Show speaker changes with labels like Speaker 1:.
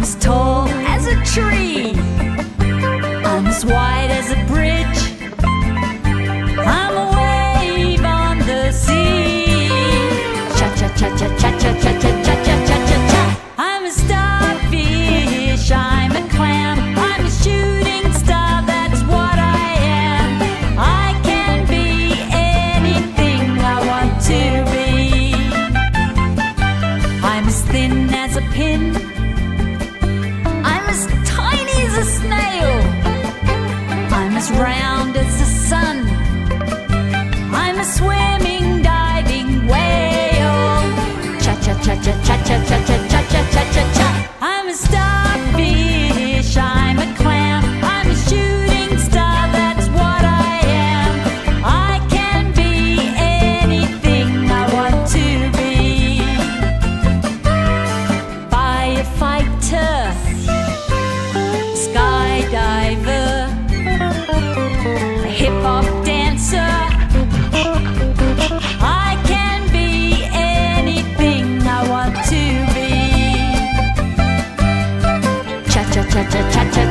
Speaker 1: as tall as a tree. I'm as wide as a bridge. I'm a wave on the sea. Cha cha cha cha cha cha cha cha cha cha cha cha cha. I'm a starfish. I'm a clam. I'm a shooting star. That's what I am. I can be anything I want to be. I'm as thin as a pin. Snail. I'm as round as the sun. Cha cha cha cha